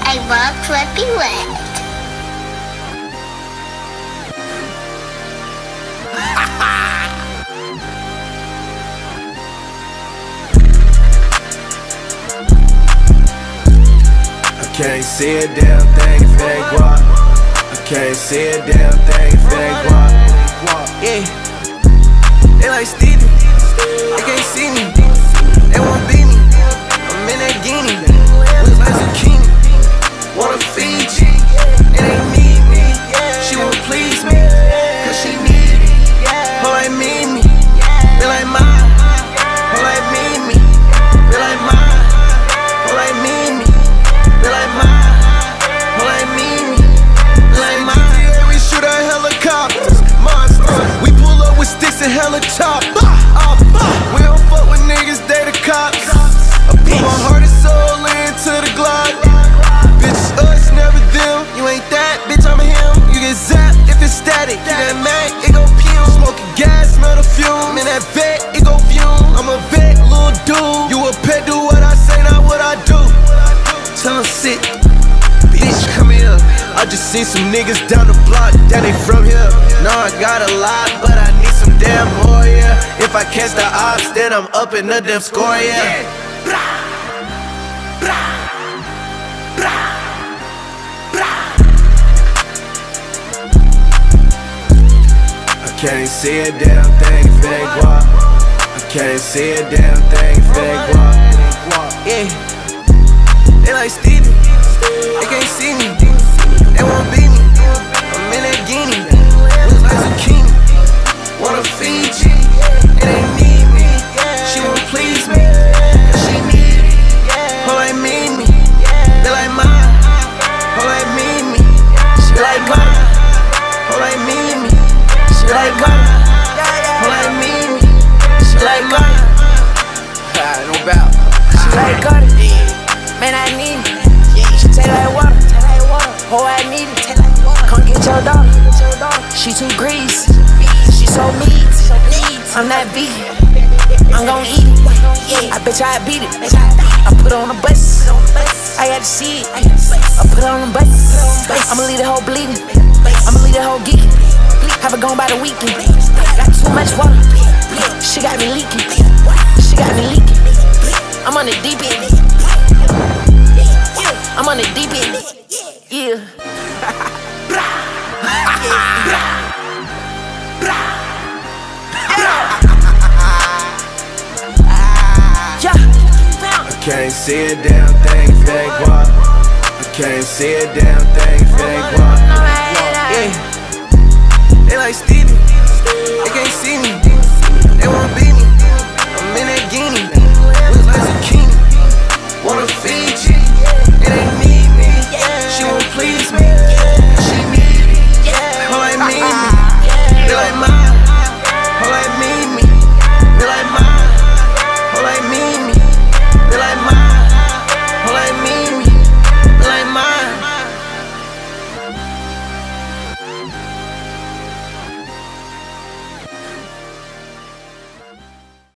I walk flippy wet. I can't see a damn thing if it ain't guap. I can't see a damn thing if it ain't guap. Yeah. They like Stevie. They can't see me. In that vet, it go fume. I'm a vet, little dude. You a pet, do what I say, not what I do. Tell 'em sit. Bitch, come here. I just seen some niggas down the block that ain't from here. No, I got a lot, but I need some damn more, yeah. If I catch the ops, then I'm up in the damn score, yeah. Can't see a damn thing if ain't guap. I can't see a damn thing if ain't guap. Doubt. She like it. Man, I need it. She taste like water. Oh, I need it. Come get your daughter. She too greasy. She so meat. I'm not vegan. I'm gon' eat it. I bet you I beat it. I put on the bus. I had to see it. I put on the bus. I'ma leave the whole bleeding. I'ma leave the whole geeking. Have it gone by the weekend. Got too much water. She got me leaking. can't see a damn thing if it guap. I can't see a damn thing if it guap. Yeah. They like Stevie. They can't see me. They won't beat me. I'm in that guinea. Looks like a.